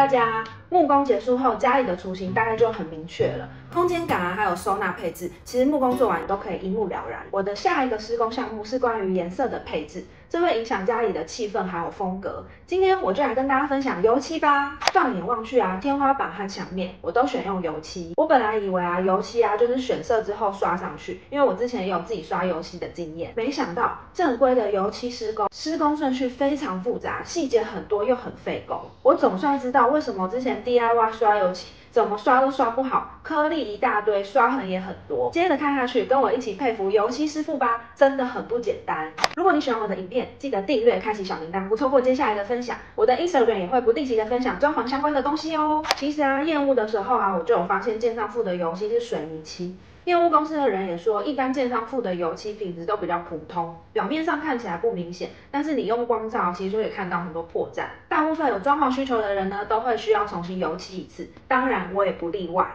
大家，木工结束后，家里的雏形大概就很明确了。空间感啊，还有收纳配置，其实木工做完都可以一目了然。我的下一个施工项目是关于颜色的配置，这会影响家里的气氛还有风格。今天我就来跟大家分享油漆吧。放眼望去啊，天花板和墙面我都选用油漆。我本来以为啊，油漆啊就是选色之后刷上去，因为我之前也有自己刷油漆的经验。没想到正规的油漆施工，施工顺序非常复杂，细节很多又很费工。我总算知道为什么之前 DIY 刷油漆。怎么刷都刷不好，颗粒一大堆，刷痕也很多。接着看下去，跟我一起佩服油漆师傅吧，真的很不简单。如果你喜欢我的影片，记得订阅，开启小铃铛，不错过接下来的分享。我的 Instagram 也会不定期的分享装潢相关的东西哦。其实啊，厌恶的时候啊，我就有发现建商附的油漆是水泥漆。业务公司的人也说，一般建商付的油漆品质都比较普通，表面上看起来不明显，但是你用光照其实就可以看到很多破绽。大部分有装潢需求的人呢，都会需要重新油漆一次，当然我也不例外。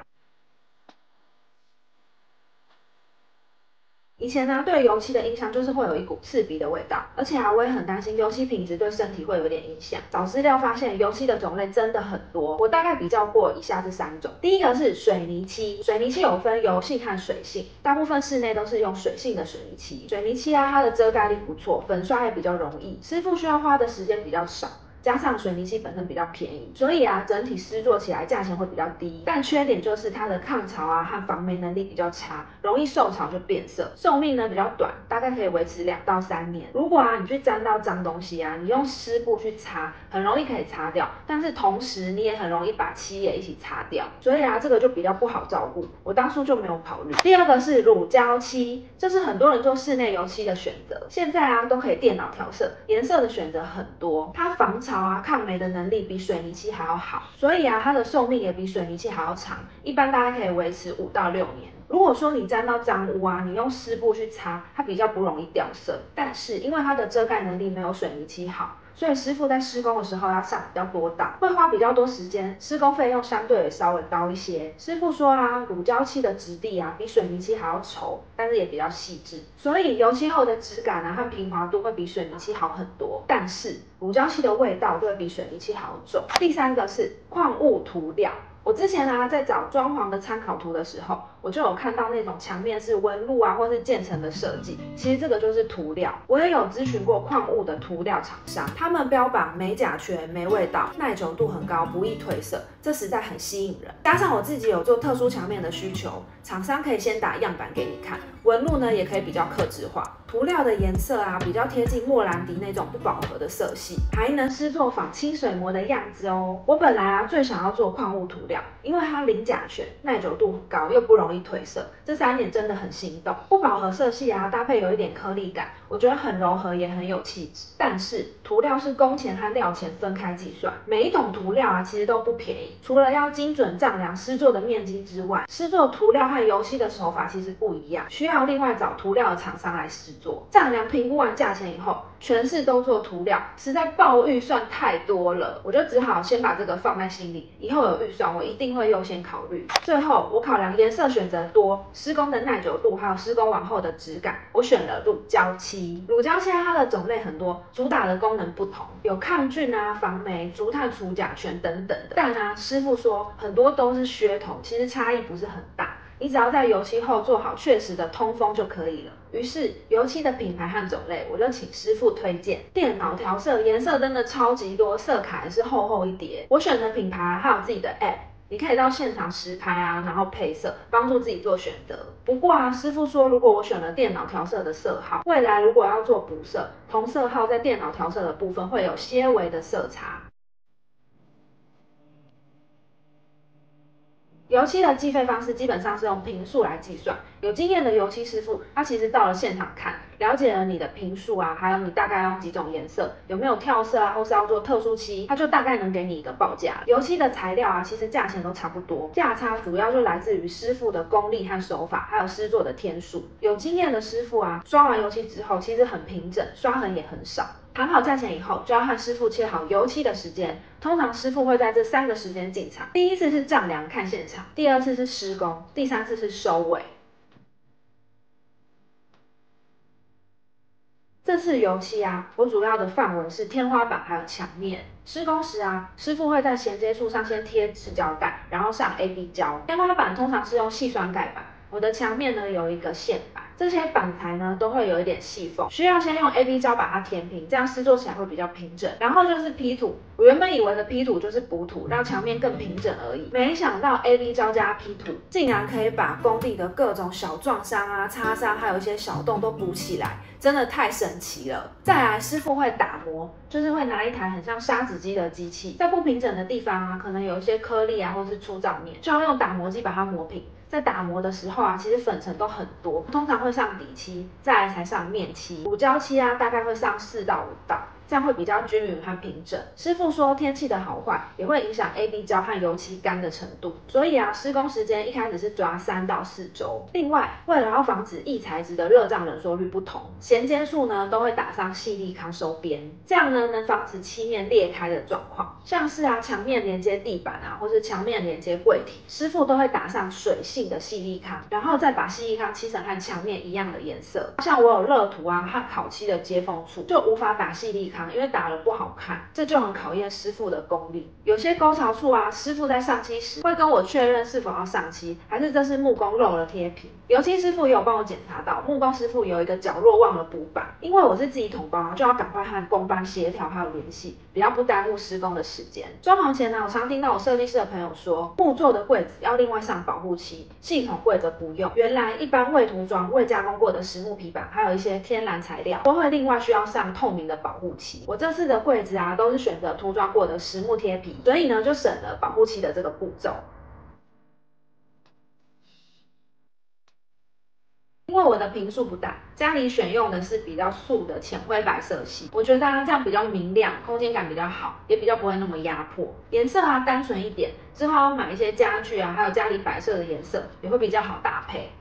以前呢，对油漆的印象就是会有一股刺鼻的味道，而且啊，我也很担心油漆品质对身体会有点影响。找资料发现，油漆的种类真的很多，我大概比较过以下这三种。第一个是水泥漆，水泥漆有分油性和水性，大部分室内都是用水性的水泥漆。水泥漆啊，它的遮盖力不错，粉刷也比较容易，师傅需要花的时间比较少。加上水泥漆本身比较便宜，所以啊，整体施作起来价钱会比较低。但缺点就是它的抗潮啊和防霉能力比较差，容易受潮就变色，寿命呢比较短，大概可以维持两到三年。如果啊你去沾到脏东西啊，你用湿布去擦，很容易可以擦掉，但是同时你也很容易把漆也一起擦掉，所以啊这个就比较不好照顾。我当初就没有考虑。第二个是乳胶漆，这是很多人做室内油漆的选择。现在啊都可以电脑调色，颜色的选择很多，它防潮。啊，抗霉的能力比水泥漆还要好，所以啊，它的寿命也比水泥漆还要长，一般大概可以维持五到六年。如果说你沾到脏污啊，你用湿布去擦，它比较不容易掉色，但是因为它的遮盖能力没有水泥漆好。所以师傅在施工的时候要上比较多档，会花比较多时间，施工费用相对也稍微高一些。师傅说啊，乳胶漆的质地啊比水泥漆还要稠，但是也比较细致，所以油漆后的质感啊和平滑度会比水泥漆好很多。但是乳胶漆的味道就会比水泥漆好重。第三个是矿物涂料。我之前啊在找装潢的参考图的时候，我就有看到那种墙面是纹路啊或是渐层的设计，其实这个就是涂料。我也有咨询过矿物的涂料厂商，他们标榜没甲醛、没味道、耐久度很高、不易褪色，这实在很吸引人。加上我自己有做特殊墙面的需求，厂商可以先打样板给你看，纹路呢也可以比较克制化。涂料的颜色啊，比较贴近莫兰迪那种不饱和的色系，还能施作仿清水膜的样子哦。我本来啊最想要做矿物涂料，因为它零甲醛、耐久度高又不容易褪色，这三点真的很心动。不饱和色系啊，搭配有一点颗粒感，我觉得很柔和也很有气质。但是涂料是工钱和料钱分开计算，每一桶涂料啊其实都不便宜。除了要精准丈量施作的面积之外，施作涂料和油漆的手法其实不一样，需要另外找涂料的厂商来试做。丈量评估完价钱以后，全市都做涂料，实在爆预算太多了，我就只好先把这个放在心里，以后有预算我一定会优先考虑。最后我考量颜色选择多，施工的耐久度还有施工完后的质感，我选了乳胶漆。乳胶漆它的种类很多，主打的功能不同，有抗菌啊、防霉、竹炭除甲醛等等的。但啊，师傅说很多都是噱头，其实差异不是很大。你只要在油漆后做好确实的通风就可以了。于是油漆的品牌和种类，我就请师傅推荐。电脑调色颜色真的超级多，色卡也是厚厚一叠。我选的品牌还有自己的 app，你可以到现场实拍啊，然后配色，帮助自己做选择。不过啊，师傅说如果我选了电脑调色的色号，未来如果要做补色，同色号在电脑调色的部分会有些微的色差。油漆的计费方式基本上是用平数来计算。有经验的油漆师傅，他其实到了现场看，了解了你的平数啊，还有你大概用几种颜色，有没有跳色啊，或是要做特殊漆，他就大概能给你一个报价。油漆的材料啊，其实价钱都差不多，价差主要就来自于师傅的功力和手法，还有师作的天数。有经验的师傅啊，刷完油漆之后，其实很平整，刷痕也很少。谈好价钱以后，就要和师傅切好油漆的时间。通常师傅会在这三个时间进场：第一次是丈量看现场，第二次是施工，第三次是收尾。这次油漆啊，我主要的范围是天花板还有墙面。施工时啊，师傅会在衔接处上先贴纸胶带，然后上 A B 胶。天花板通常是用细酸盖板，我的墙面呢有一个线板。这些板材呢都会有一点细缝，需要先用 A B 胶把它填平，这样施作起来会比较平整。然后就是 P 土，我原本以为的 P 土就是补土，让墙面更平整而已，没想到 A B 胶加 P 土，竟然可以把工地的各种小撞伤啊、擦伤，还有一些小洞都补起来，真的太神奇了。再来，师傅会打磨，就是会拿一台很像砂纸机的机器，在不平整的地方啊，可能有一些颗粒啊，或是粗糙面，就要用打磨机把它磨平。在打磨的时候啊，其实粉尘都很多，通常会上底漆，再来才上面漆，乳胶漆啊，大概会上四到五道。这样会比较均匀和平整。师傅说天气的好坏也会影响 A B 胶和油漆干的程度，所以啊，施工时间一开始是抓三到四周。另外，为了要防止异材质的热胀冷缩率不同，衔接处呢都会打上细粒康收边，这样呢能防止漆面裂开的状况。像是啊墙面连接地板啊，或是墙面连接柜体，师傅都会打上水性的细粒康，然后再把细粒康漆成和墙面一样的颜色。像我有热涂啊和烤漆的接缝处，就无法打细粒。因为打了不好看，这就很考验师傅的功力。有些沟槽处啊，师傅在上漆时会跟我确认是否要上漆，还是这是木工漏了贴皮。油漆师傅也有帮我检查到，木工师傅有一个角落忘了补板。因为我是自己统包，就要赶快和工班协调还有联系，比较不耽误施工的时间。装潢前呢，我常听到我设计师的朋友说，木做的柜子要另外上保护漆，系统柜则不用。原来一般未涂装、未加工过的实木皮板，还有一些天然材料，都会另外需要上透明的保护漆。我这次的柜子啊，都是选择涂装过的实木贴皮，所以呢就省了保护漆的这个步骤。因为我的平数不大，家里选用的是比较素的浅灰白色系，我觉得这样比较明亮，空间感比较好，也比较不会那么压迫。颜色啊单纯一点，之后要买一些家具啊，还有家里摆设的颜色也会比较好搭配。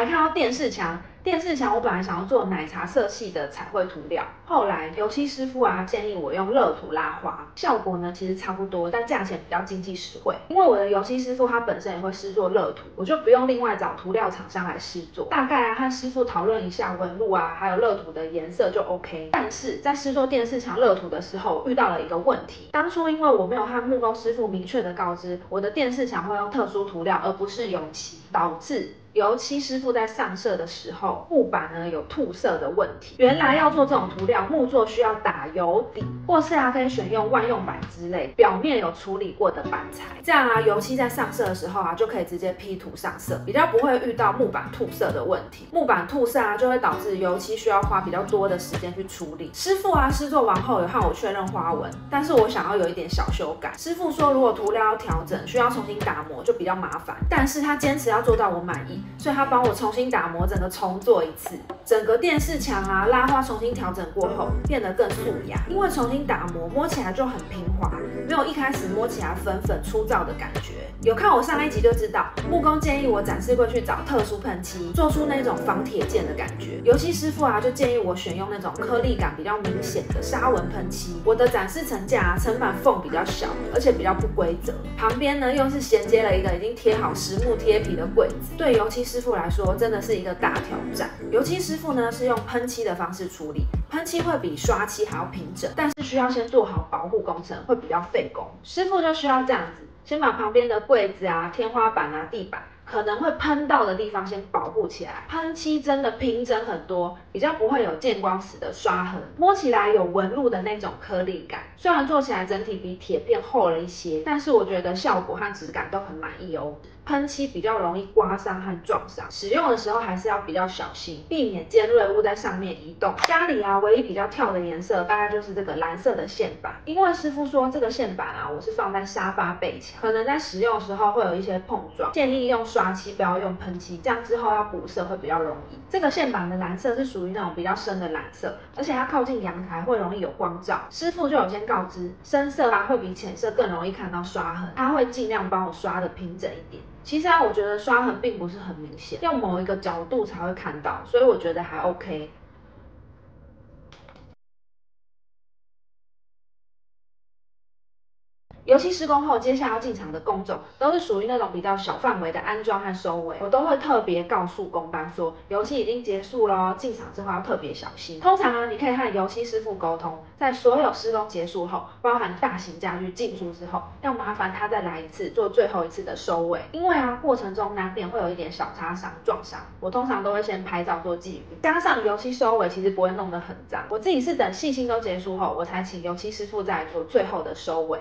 还看到电视墙。电视墙我本来想要做奶茶色系的彩绘涂料，后来油漆师傅啊建议我用热涂拉花，效果呢其实差不多，但价钱比较经济实惠。因为我的油漆师傅他本身也会试做热涂，我就不用另外找涂料厂商来试做，大概啊和师傅讨论一下纹路啊，还有热涂的颜色就 OK。但是在试做电视墙热涂的时候遇到了一个问题，当初因为我没有和木工师傅明确的告知我的电视墙会用特殊涂料而不是油漆，导致。油漆师傅在上色的时候，木板呢有褪色的问题。原来要做这种涂料，木作需要打油底，或是啊可以选用万用板之类，表面有处理过的板材。这样啊，油漆在上色的时候啊，就可以直接批涂上色，比较不会遇到木板褪色的问题。木板褪色啊，就会导致油漆需要花比较多的时间去处理。师傅啊，施做完后有和我确认花纹，但是我想要有一点小修改。师傅说，如果涂料要调整，需要重新打磨，就比较麻烦。但是他坚持要做到我满意。所以他帮我重新打磨，整个重重做一次，整个电视墙啊拉花重新调整过后，变得更素雅。因为重新打磨，摸起来就很平滑，没有一开始摸起来粉粉粗糙的感觉。有看我上一集就知道，木工建议我展示柜去找特殊喷漆，做出那种仿铁件的感觉。油漆师傅啊就建议我选用那种颗粒感比较明显的砂纹喷漆。我的展示层架啊层板缝比较小，而且比较不规则，旁边呢又是衔接了一个已经贴好实木贴皮的柜子，对油漆师傅来说真的是一个大挑战。油漆师傅呢是用喷漆的方式处理，喷漆会比刷漆还要平整，但是需要先做好保护工程，会比较费工。师傅就需要这样子。先把旁边的柜子啊、天花板啊、地板可能会喷到的地方先保护起来。喷漆真的平整很多，比较不会有见光死的刷痕，摸起来有纹路的那种颗粒感。虽然做起来整体比铁片厚了一些，但是我觉得效果和质感都很满意哦。喷漆比较容易刮伤和撞伤，使用的时候还是要比较小心，避免尖锐物在上面移动。家里啊，唯一比较跳的颜色大概就是这个蓝色的线板，因为师傅说这个线板啊，我是放在沙发背墙，可能在使用的时候会有一些碰撞，建议用刷漆，不要用喷漆，这样之后要补色会比较容易。这个线板的蓝色是属于那种比较深的蓝色，而且它靠近阳台会容易有光照，师傅就有先告知，深色啊会比浅色更容易看到刷痕，他会尽量帮我刷的平整一点。其实啊，我觉得刷痕并不是很明显，要某一个角度才会看到，所以我觉得还 OK。油漆施工后，接下来要进场的工种都是属于那种比较小范围的安装和收尾，我都会特别告诉工班说，油漆已经结束喽，进场之后要特别小心。通常啊，你可以和油漆师傅沟通，在所有施工结束后，包含大型家具进出之后，要麻烦他再来一次做最后一次的收尾，因为啊，过程中难免会有一点小擦伤、撞伤，我通常都会先拍照做记录。加上油漆收尾其实不会弄得很脏，我自己是等细心都结束后，我才请油漆师傅再来做最后的收尾。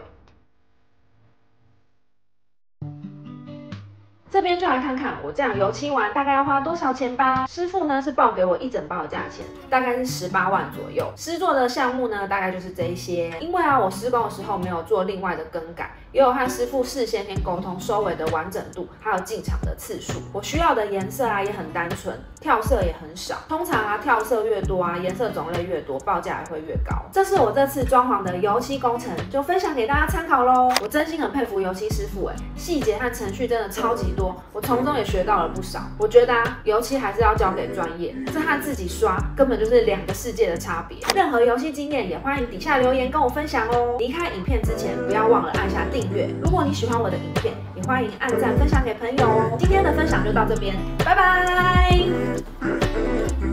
这边就来看看我这样油漆完大概要花多少钱吧。师傅呢是报给我一整包的价钱，大概是十八万左右。师做的项目呢大概就是这一些。因为啊我施工的时候没有做另外的更改，也有和师傅事先先沟通收尾的完整度，还有进场的次数。我需要的颜色啊也很单纯，跳色也很少。通常啊跳色越多啊颜色种类越多，报价也会越高。这是我这次装潢的油漆工程，就分享给大家参考喽。我真心很佩服油漆师傅，哎，细节和程序真的超级。我从中也学到了不少。我觉得啊，油漆还是要交给专业，这和自己刷根本就是两个世界的差别。任何游戏经验也欢迎底下留言跟我分享哦。离开影片之前，不要忘了按下订阅。如果你喜欢我的影片，也欢迎按赞分享给朋友哦。今天的分享就到这边，拜拜。